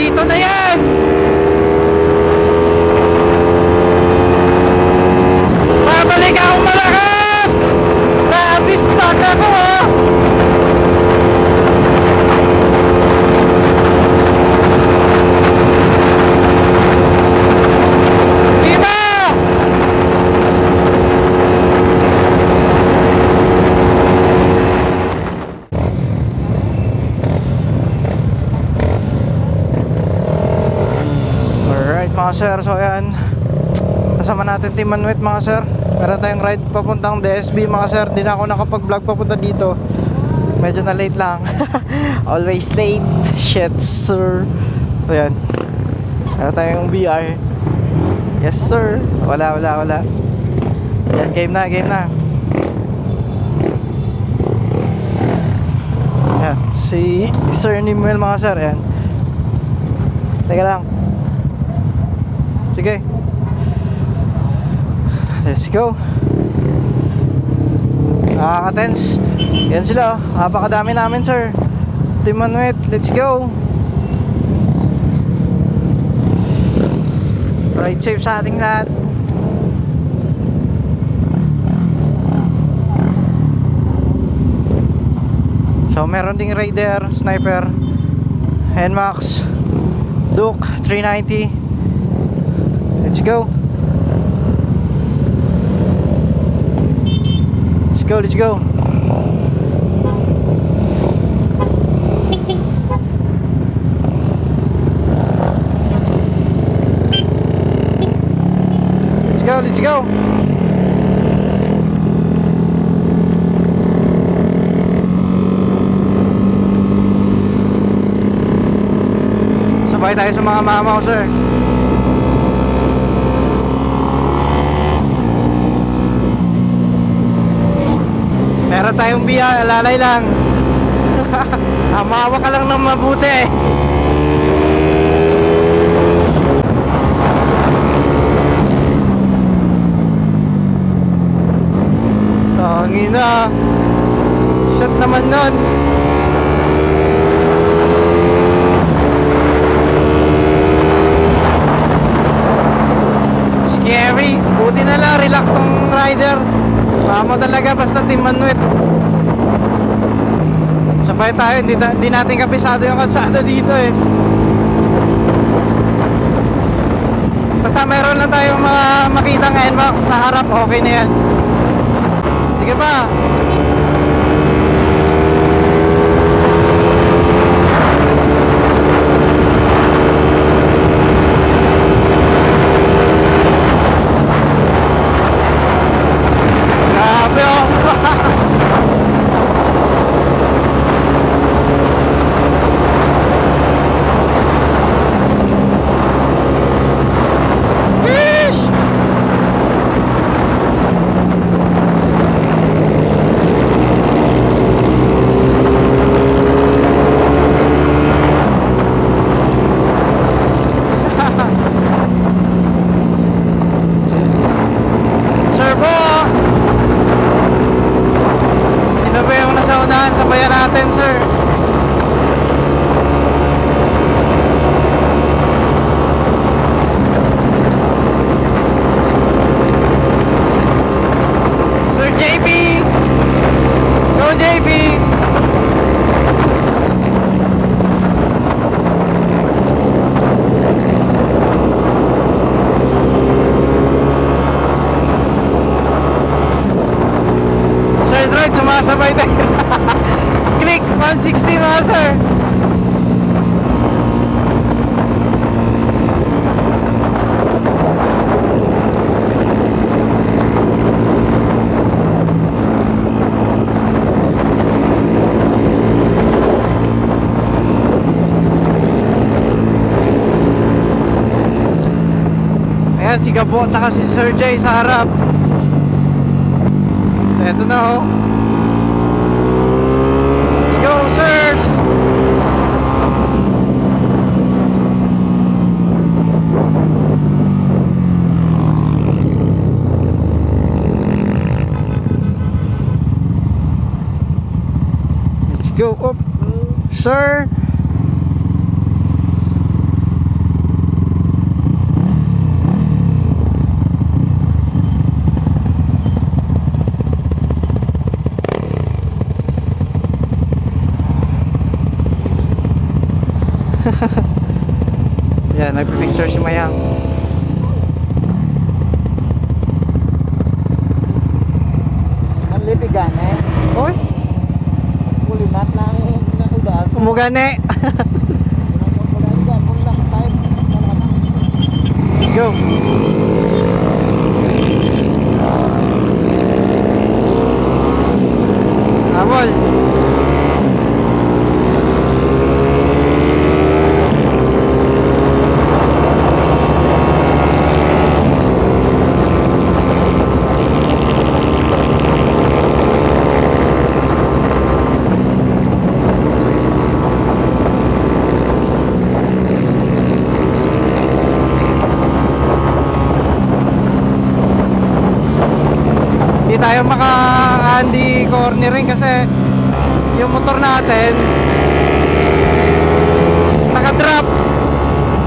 Nandito na yan! Team Manuit mga sir. Meron tayong ride papuntang DSB mga sir. Di na ako nakapag vlog papunta dito. Medyo na late lang. Always late. Shit sir. Ayan. Meron tayong BR Yes sir. Wala wala wala. Yan game na game na. Ayan, si Sir Nimuel mga sir. Ayan. Teka lang Sige. Let's go. Nakaka-tense. Yan sila. oh. Napakadami namin, sir. Team Manuet, let's go. Ride safe sa ating lahat. So, meron ding Raider, Sniper, NMAX, Duke 390. Let's go. Go, let's go. Let's go, let's go. Sabay tayo sa mga mama ko, sir. Meron tayong biya, alalay lang. Amawa ka lang ng mabuti. Tangina. Shot naman nun. Mama talaga basta Team Manuel. Sabay tayo, hindi, hindi natin kapisado yung kalsada dito eh. Basta meron lang tayong mga makita ng NMAX sa harap, okay na yan. Sige pa. Grabe oh. Yeesh! Sir po! Sino ba yung nasa unahan? Sabayan natin, sir. Sir JP! Go JP! Sir Droid, sumasabay tayo. Click 160 mga sir. Ayan, si Gabo at saka si Sir Jay sa harap. Eto na oh. Let's go, sirs! Let's go up. Sir! Yan, nagpipicture si Mayang. Ang libigan eh. Oy, Kulinat lang natudan. umugane. Go. Tayo maka-handy cornering kasi yung motor natin naka-drop.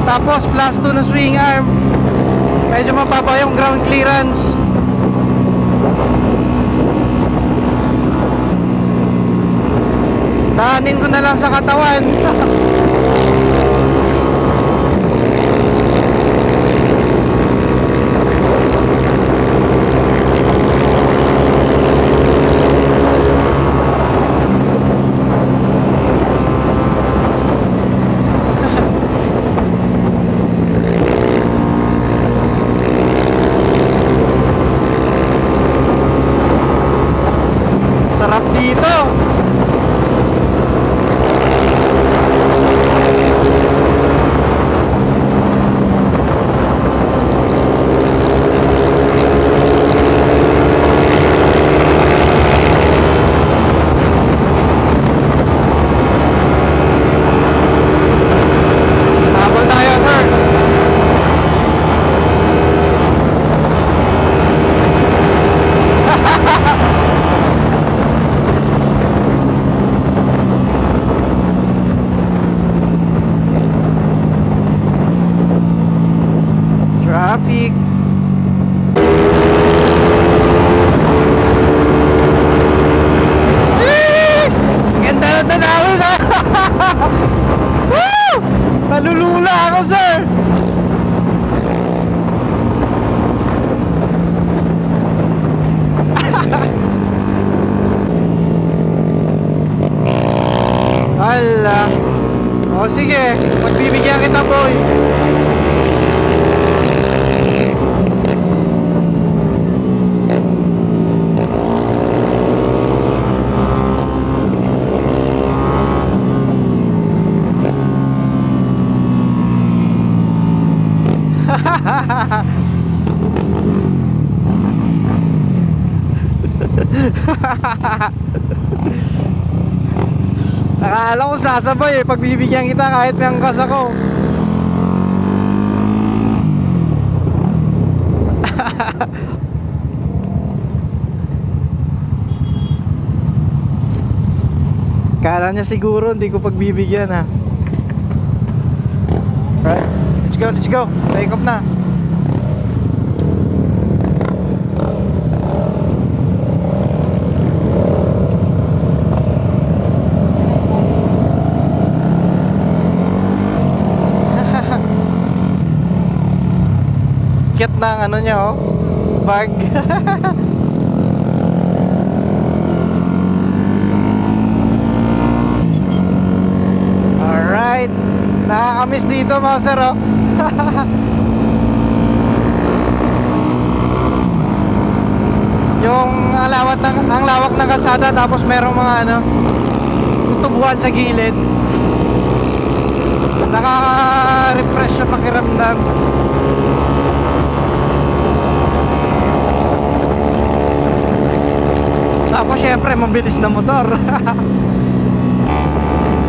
Tapos plus 2 na swing arm. Medyo mababa yung ground clearance. Dahanin ko na lang sa katawan speak Nakala ko sasabay eh, pagbibigyan kita kahit may angkas ako. Kala niya siguro hindi ko pagbibigyan ha. Right, let's go, let's go. Take off na. Na ang ano niya oh. Bag. Alright. Nakakamiss dito mga sir oh. yung ang lawak ng ang lawak ng kalsada tapos merong mga ano tubuhan sa gilid. Nakaka-refresh sa pakiramdam. Tapos syempre mabilis na motor.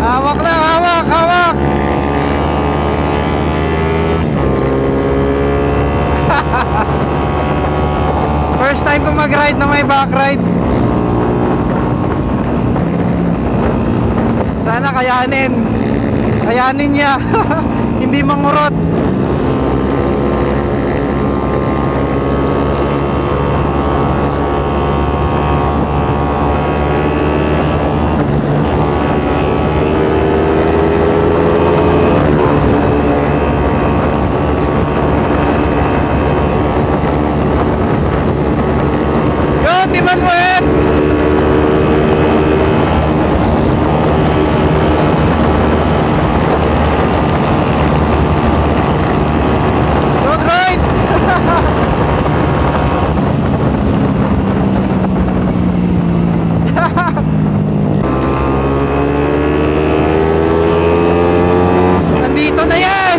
hawak na, hawak, hawak. First time ko mag-ride na may back ride. Sana kayanin. Kayanin niya. Hindi mangurot. yan!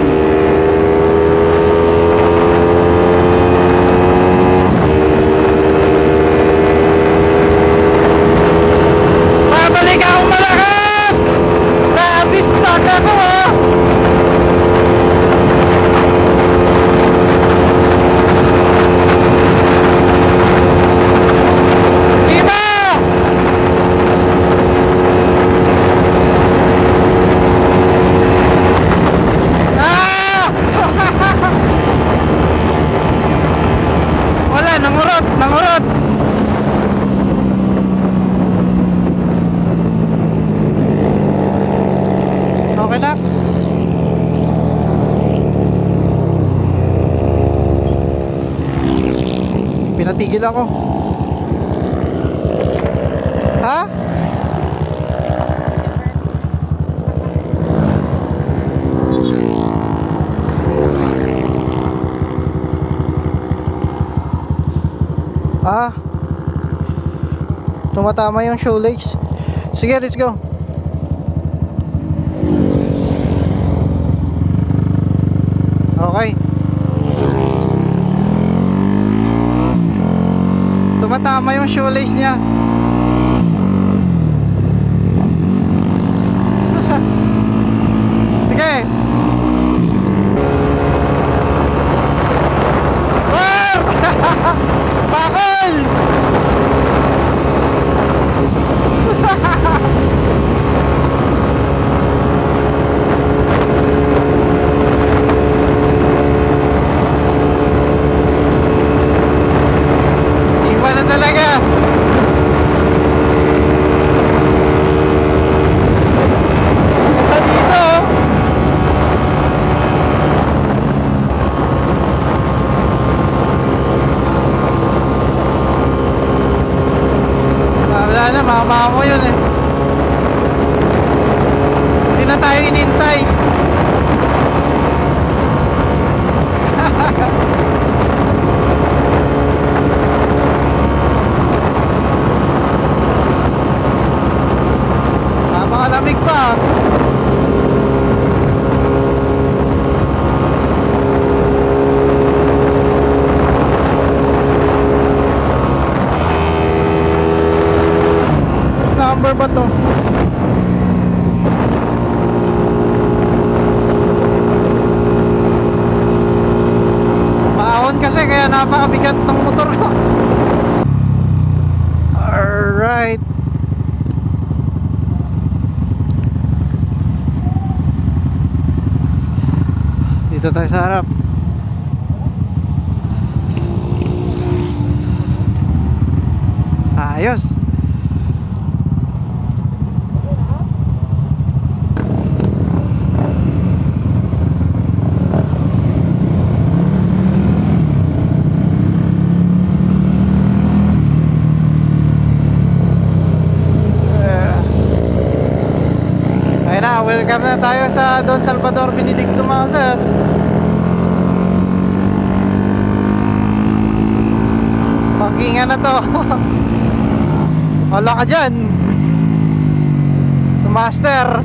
Babalik akong malakas! Na-distract ako ah! Iba! Ah! Wala, nangurot, nangurot. Okay na. Pinatigil ako. Ha? Ah. Tumatama yung shoelace. Sige, let's go. Okay. Tumatama yung shoelace niya. Sige. Ha ha ha! Dito tayo sa harap. Ayos. Welcome na tayo sa Don Salvador Benedicto mga. Pangkingan na to. Wala ka dyan. Master.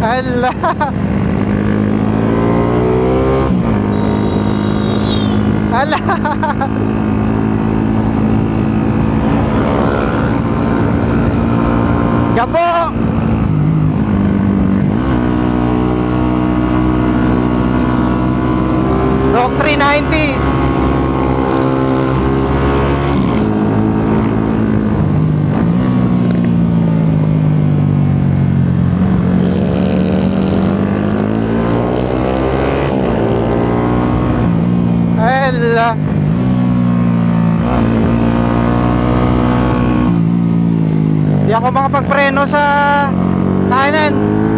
Hala. Hala. Gabo! Rock 390 Hala. Di ako makapagpreno sa kanan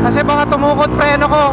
kasi baka tumukot preno ko.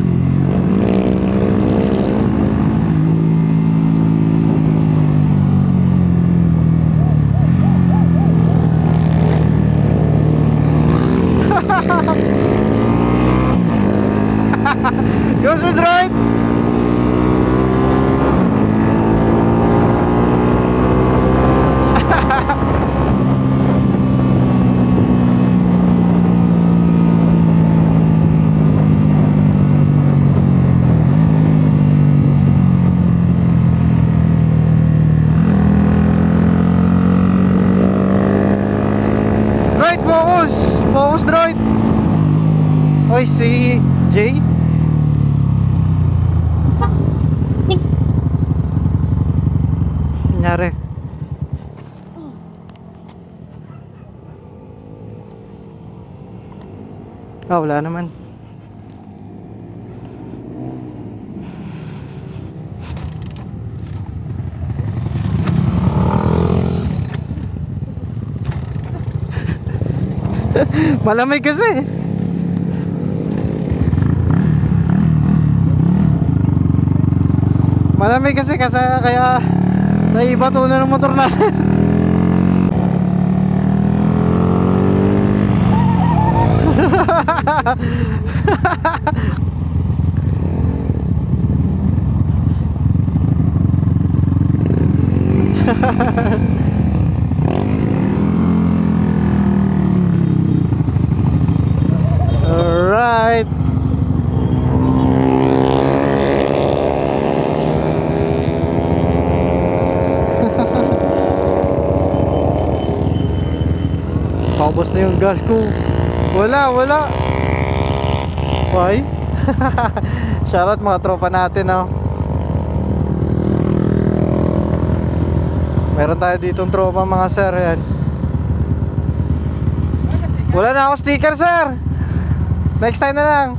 focus! Focus, droid! Oy, si Jay? Nangyari? Ah, wala naman. Malamig kasi. Malamig kasi kasi kaya naiba to na ng motor natin. Alright. Paubos na yung gas ko. Wala, wala. Why? Shoutout mga tropa natin, oh. Meron tayo ditong tropa mga sir, yan. Wala na ako sticker, sir. Next time na lang.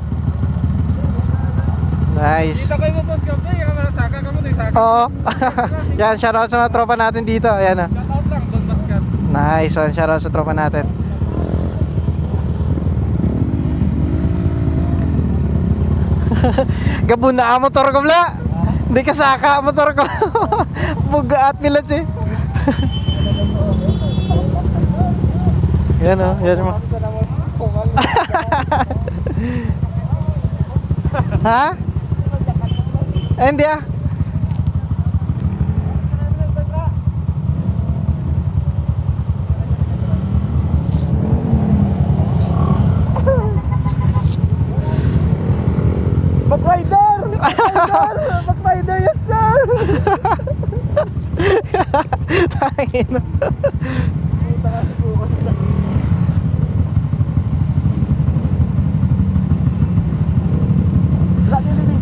Nice. Kita kayo mo boss ka, kaya ka saka ka mo na saka. Oo. yan, shoutout sa mga tropa natin dito. Ayan, basket. Nice one, shoutout sa tropa natin. Gabon na ang motor ko bla. Hindi ka saka ang motor ko. Buga at nilat eh. yan o, yan mo. ha? Eh, hindi ah. Backrider, yes sir!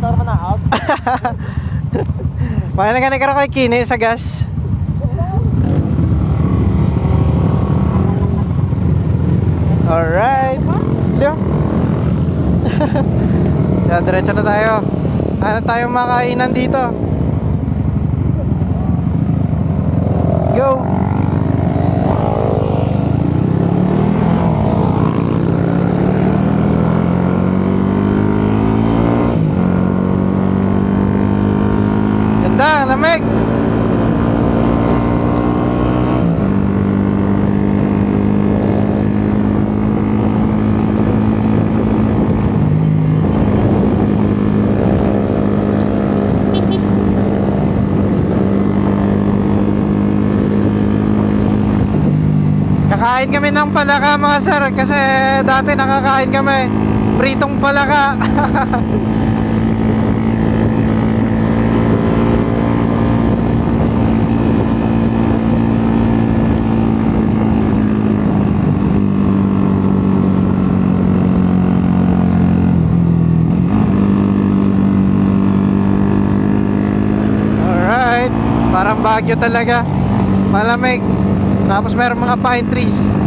Dito, na. Mga naganig ka kay Kine sa gas. Alright. Yan, diretso na tayo. Ano tayong makainan dito? Go! Ganda, lamig! Kakain kami ng palaka mga sir kasi dati nakakain kami pritong palaka. Alright, parang Baguio talaga. Malamig. Tapos meron mga pine trees.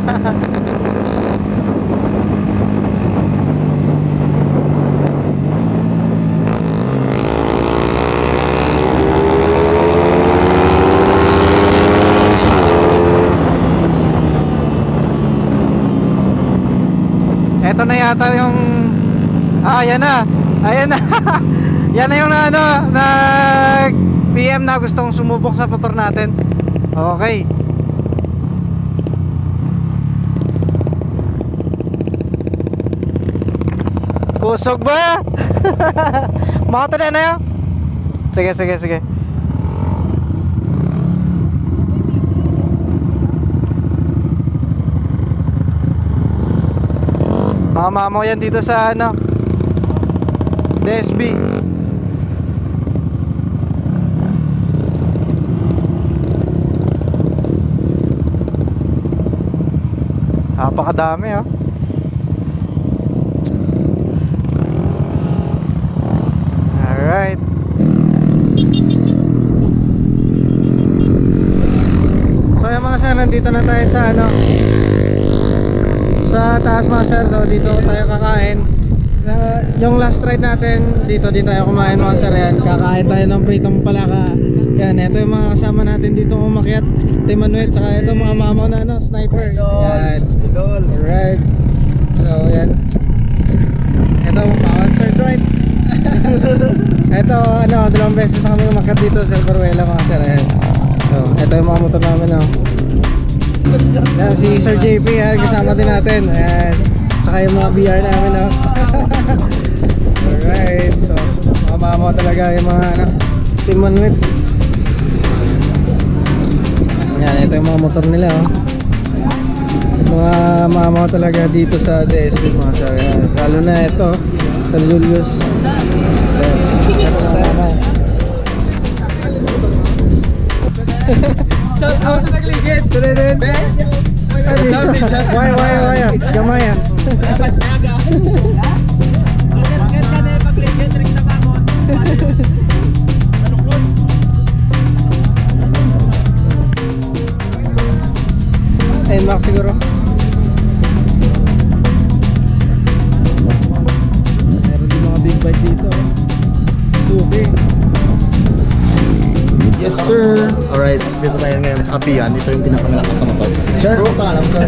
Ito na yata yung Ah, yan na. Ayan na. yan na yung ano, na PM na gustong sumubok sa motor natin. Okay. Kusog ba? Makata na na yun? Sige, sige, sige. Mga mamaw yan dito sa ano DSB Napakadami oh Alright So yung mga sir, nandito na tayo sa ano Sa taas mga sir, so dito tayo kakain. Uh, yung last ride natin dito din tayo kumain mga sir. Yan kakain tayo ng pritong palaka. Yan ito yung mga kasama natin dito umakyat. Timanuet saka ito mga mamaw na ano sniper. Yan alright. So yan ito bawal third right ito ano dalawang beses na kami umakyat dito sa Silveruela mga sir. Yan so ito yung mga motor namin oh. Yan si Sir JP yan kasama din natin yan saka yung mga BR namin oh. alright so mga mamaw talaga yung mga ano Timanuet yan, ito yung mga motor nila oh. Mga mamaw talaga dito sa DSB mga sir. Yan. Lalo na ito sa Julius. Yan. Ito Shout out sa nagligid. Din din. Why, why, why? Gamayan. Ayun, Max siguro. Alright, dito tayo ngayon sa Kapihan. Dito yung pinakamalakas na motor. Sir? Bro, paalam, sir.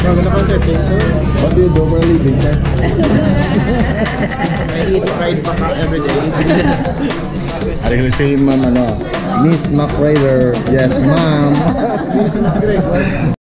Bago na concerting, sir. What do you do for a living, sir? I eat ride baka every day. I can say, ma'am, ano, Miss Mac Rider. Yes, ma'am.